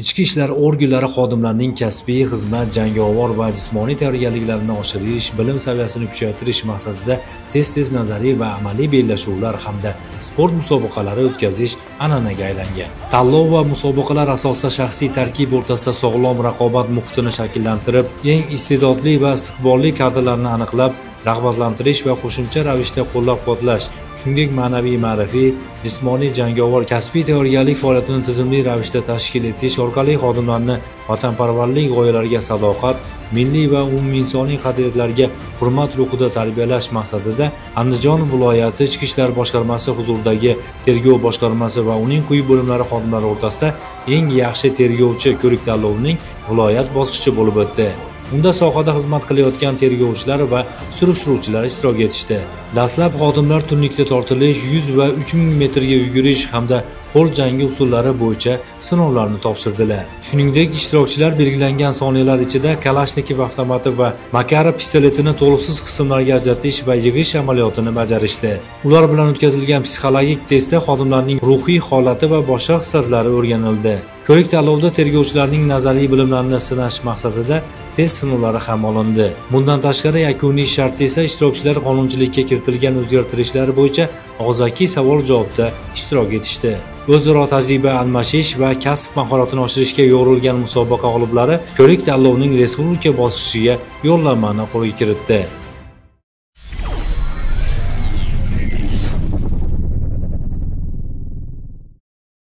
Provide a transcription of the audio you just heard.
ichki ishlar organlari xodimlarining kasbiy xizmat jangovar va jismoniy tayyorgarliklarini oshirish bilim saviyasini kuchaytirish maqsadida tez tez nazariy va amaliy bellashuvlar hamda sport musobaqalari o'tkazish an'anaga aylangan. Tanlov va musobaqalar asosida shaxsiy tarkib o'rtasida sog'lom raqobat muhitini shakllantirib eng iste'dodli va istiqbolli kadrlarni aniqlab rag'batlantirish va qo'shimcha ravishda qo'llab-quvvatlash shuningdek ma'naviy ma'rifiy jismoniy jangovar kasbiy tayyorgarlik faoliyatini tizimli ravishda tashkil etish orqali xodimlarni vatanparvarlik g'oyalariga sadoqat milliy va umuminsoniy qadriyatlarga hurmat ruhida tarbiyalash maqsadida andijon viloyati ichki ishlar boshqarmasi huzuridagi tergov boshqarmasi va uning quyi bo'limlari xodimlari o'rtasida eng yaxshi tergovchi ko'rik tanlovining viloyat bosqichi bo'lib o'tdi. Unda sohada xizmat qilayotgan tergovchilar va surishtiruvchilar ishtirok etishdi. Dastlab xodimlar turnikda tortilish 100 va 3000 metrga yugurish hamda qo'l jangi usullari bo'yicha sinovlarni topshirdilar. Shuningdek ishtirokchilar belgilangan soniyalar ichida kalashnikov avtomati va makarov pistoletini to'liqsiz qismlarga ajratish va yig'ish amaliyotini bajarishdi. Ular bilan o'tkazilgan psixologik testda xodimlarning ruhiy holati va boshqa xislatlari o'rganildi. Ko'rik tanlovda tergovchilarning nazariy bilimlarini sinash maqsadida test sinovlari ham olindi. Bundan tashqari yakuniy shartda esa ishtirokchilar qonunchilikka kiritilgan o'zgartirishlar bo'yicha og'zaki savol javobda ishtirok etishdi. O'zaro tajriba almashish va kasb mahoratini oshirishga yo'g'rilgan musobaqa g'oliblari ko'rik tanlovining respublika bosqichiga yo'llanmani qo'lga kiritdi.